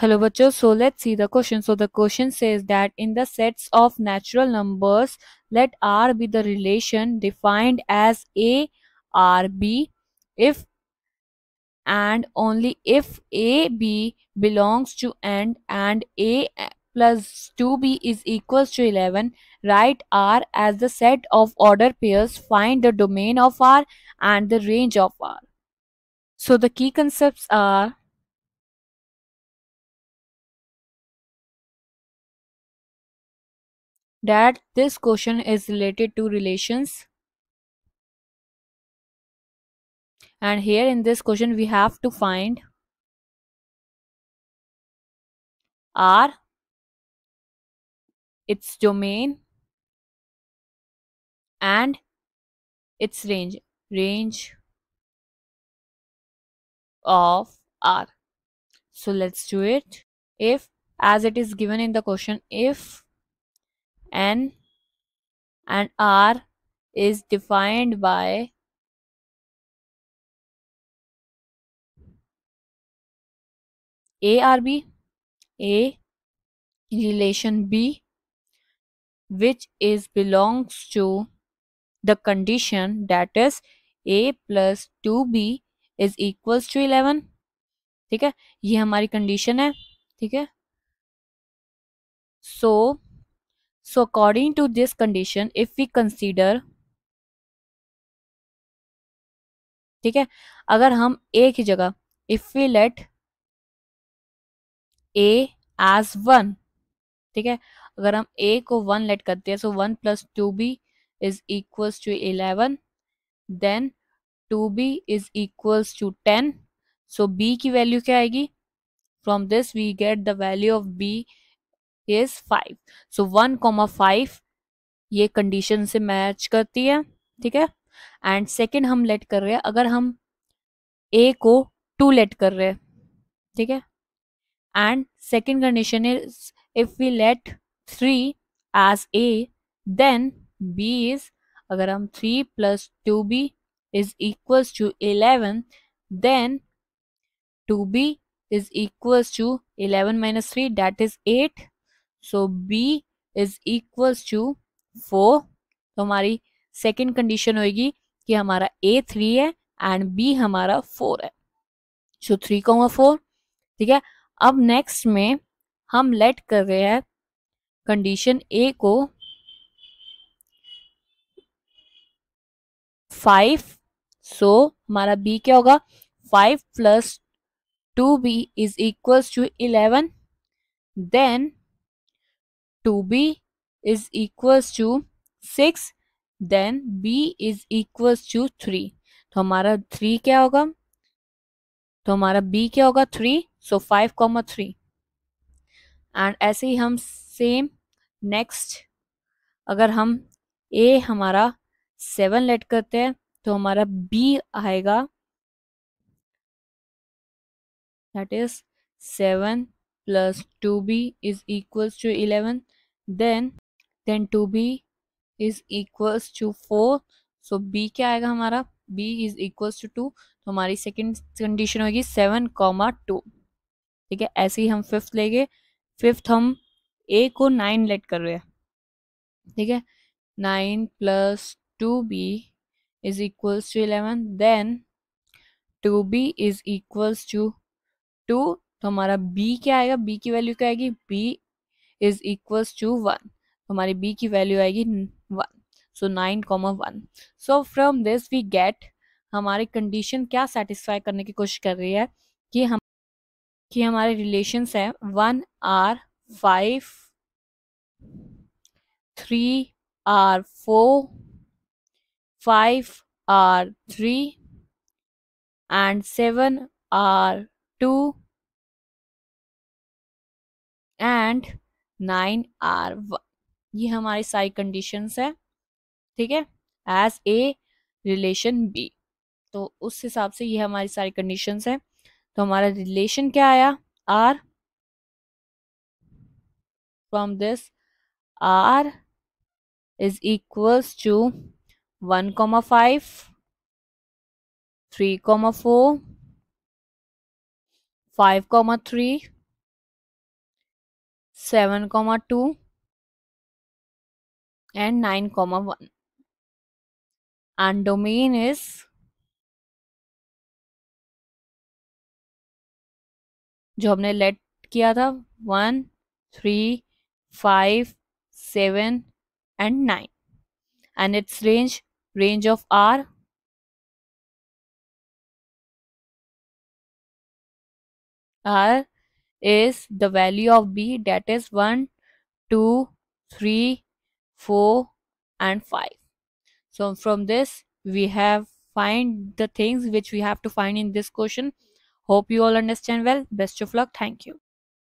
Hello bachos, so let's see the question. So the question says that in the sets of natural numbers, let R be the relation defined as A R B if and only if A B belongs to N and A plus 2B is equals to 11. Write R as the set of order pairs. Find the domain of R and the range of R. So the key concepts are that this question is related to relations. And here in this question we have to find R its domain and its range range of R. So let's do it. If as it is given in the question if n and r is defined by a r b a relation b which is belongs to the condition that is a plus 2b is equals to 11 ठीक है ये हमारी condition है ठीक है सो so, So according to this condition, if we consider ठीक है अगर हम a की जगह if we let a as one ठीक है अगर हम a को वन लेट करते हैं so one plus two B is equals to eleven then two B is equals to ten so b की वैल्यू क्या आएगी? From this we get the value of b is five so one comma five ये condition से match करती है, ठीक है? And second हम लेट कर रहे हैं, अगर हम ए को टू लेट कर रहे हैं, ठीक है? And second condition is if we let three as A then B is अगर हम three plus two B is equals to eleven then two B is equals to 11 minus 3 that is 8 so B is equals to four तो हमारी second condition होगी कि हमारा ए three है and B हमारा four है. सो थ्री कॉमा फोर ठीक है? अब नेक्स्ट में हम लेट कर रहे हैं कंडीशन ए को फाइव सो हमारा बी क्या होगा? Five plus two B is equals to eleven then 2b is equals to 6 then b is equals to 3 तो हमारा थ्री क्या होगा? तो हमारा b क्या होगा? Three so five comma three and ऐसे ही हम सेम नेक्स्ट अगर हम a हमारा सेवन लेट करते हैं तो हमारा b आएगा। That is 7 plus 2b is equals to 11 then then 2b is equals to 4 so, b क्या आएगा हमारा? b is equals to 2 तो हमारी सेकेंड कंडीशन होगी सेवन कॉमा टू ठीक है? ऐसे ही हम फिफ्थ लेंगे। फिफ्थ हम a को नाइन लेट कर रहे हैं। ठीक है? Nine plus two B is equals to eleven then two B is equals to two तो हमारा b क्या आएगा? B की वैल्यू क्या आएगी? B is equals to one हमारी b की वैल्यू आएगी one so nine comma one so from this we get हमारी कंडीशन क्या सेटिस्फाई करने की कोशिश कर रही है? कि हम, कि हमारे रिलेशंस है one R five three R four five R three and seven R two and nine R ये हमारी सारी कंडीशंस है, ठीक है? एज ए रिलेशन बी तो उस हिसाब से ये हमारी सारी कंडीशंस है। तो हमारा रिलेशन क्या आया? R from this R is equals to one comma five three comma four five comma three 7 comma 2 and 9 comma 1 and domain is जो हमने लेट किया था one three five seven and nine and its range range of r r is the value of b that is 1 2 3 4 and 5 so from this we have find the things which we have to find in this question. Hope you all understand well. Best of luck. Thank you